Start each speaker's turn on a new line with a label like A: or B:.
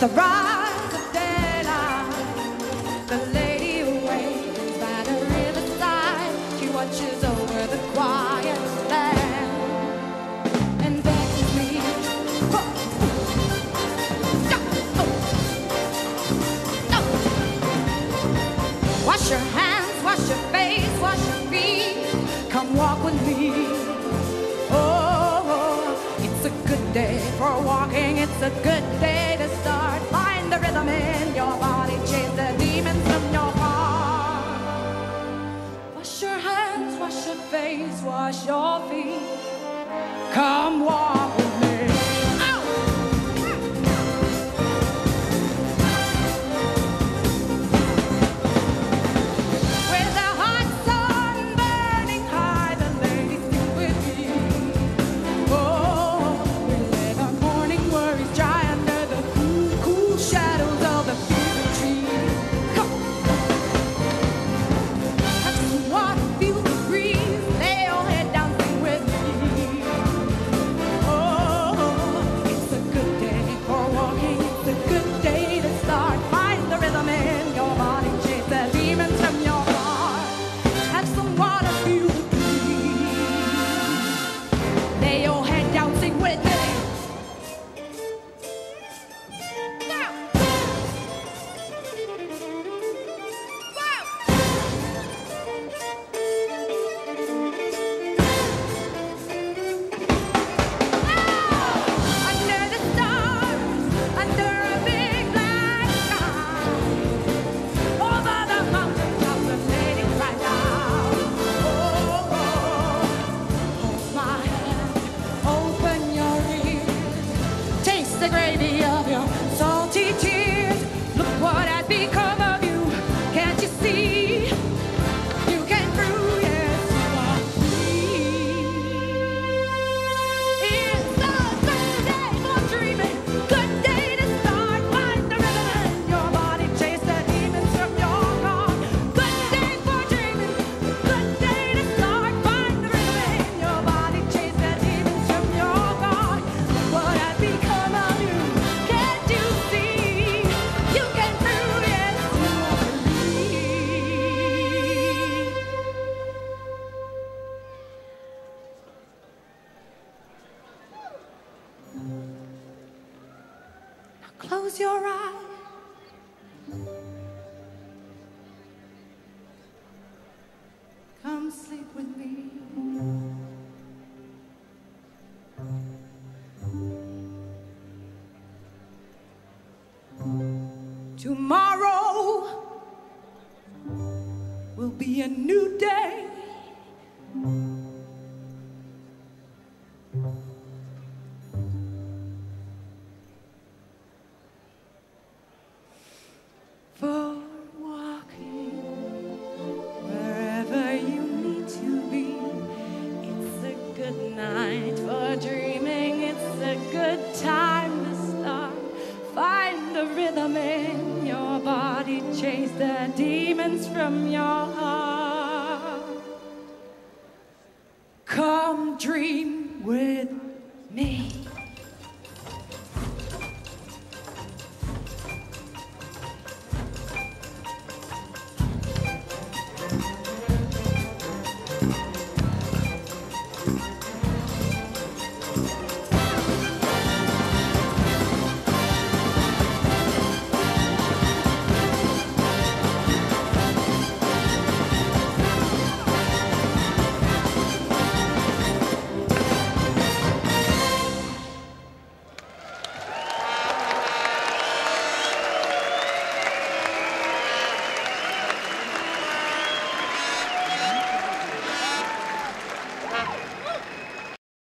A: the rise of daylight. The lady waits by the riverside. She watches over the quiet land and beckons me. Wash your hands, wash your face, wash your feet. Come walk with me. Oh, it's a good day for walking. It's a good day. wash your feet. Come walk. Close your eyes. Come sleep with me. Tomorrow will be a new day. chase the demons from your heart. Come dream with me.